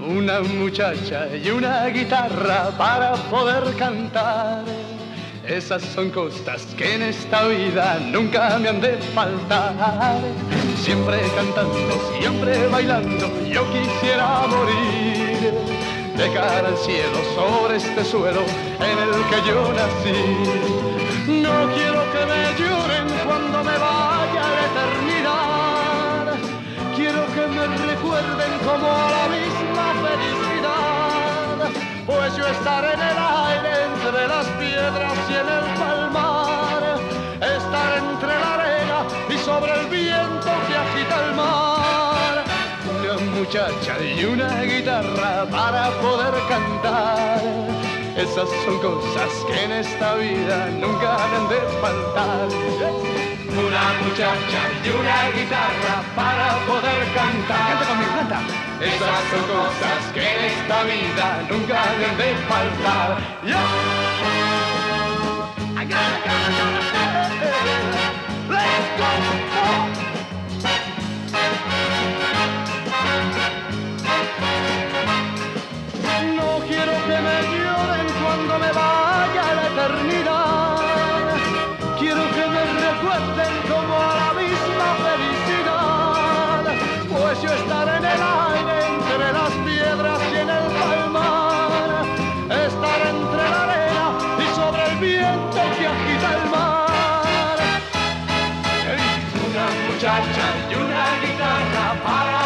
una muchacha y una guitarra para poder cantar. Esas son cosas que en esta vida nunca me han de faltar. Siempre cantando, siempre bailando, yo quisiera morir de cara al cielo sobre este suelo en el que yo nací. No quiero que me lloren cuando me vaya a la eternidad. Quiero que me recuerden como a la misma muchacha y una guitarra para poder cantar. Esas son cosas que en esta vida nunca han de faltar. Una muchacha y una guitarra para poder cantar. Canta conmigo, canta. Esas son cosas que en esta vida nunca han de faltar. Let's que me lloren cuando me vaya a la eternidad. Quiero que me recuerden como a la misma felicidad, pues yo estaré en el aire entre las piedras y en el palmar, estar entre la arena y sobre el viento que agita el mar. Una muchacha y una guitarra para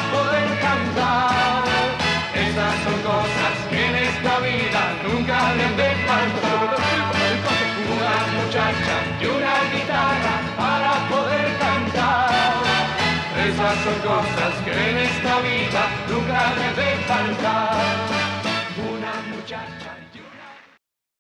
Esas son cosas que en esta vida nunca le han de faltar.